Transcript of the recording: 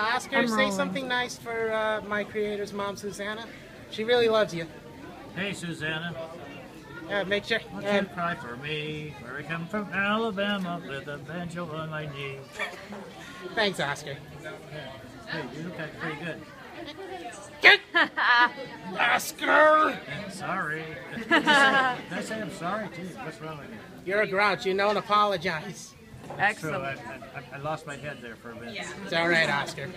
Oscar, I'm say something nice for uh, my creator's mom, Susanna. She really loves you. Hey, Susanna, Uh, make sure. won't Uh, you cry for me? Where I come from Alabama with a banjo on my knee. thanks, Oscar. Hey, you look like pretty good. Get Oscar! Sorry. Did I say I'm sorry too? What's wrong with you? You're a grouch. You don't apologize. True, Excellent. I, I, I lost my head there for a minute. It's all right, Oscar.